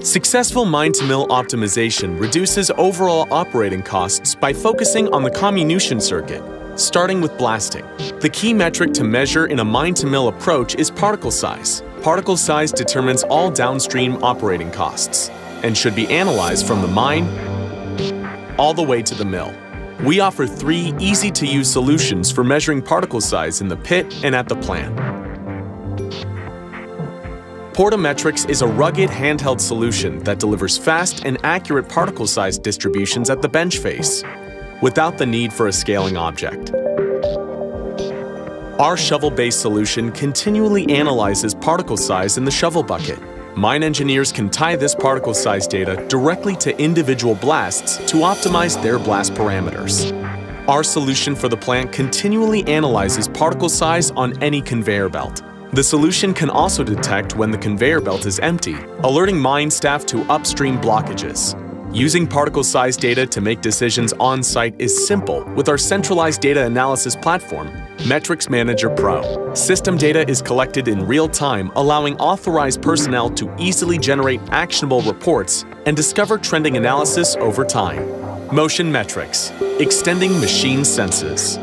Successful mine-to-mill optimization reduces overall operating costs by focusing on the comminution circuit, starting with blasting. The key metric to measure in a mine-to-mill approach is particle size. Particle size determines all downstream operating costs and should be analyzed from the mine all the way to the mill. We offer three easy-to-use solutions for measuring particle size in the pit and at the plant. Portametrics is a rugged handheld solution that delivers fast and accurate particle size distributions at the bench face, without the need for a scaling object. Our shovel-based solution continually analyzes particle size in the shovel bucket. Mine engineers can tie this particle size data directly to individual blasts to optimize their blast parameters. Our solution for the plant continually analyzes particle size on any conveyor belt. The solution can also detect when the conveyor belt is empty, alerting mine staff to upstream blockages. Using particle size data to make decisions on site is simple with our centralized data analysis platform, Metrics Manager Pro. System data is collected in real time, allowing authorized personnel to easily generate actionable reports and discover trending analysis over time. Motion Metrics, extending machine senses.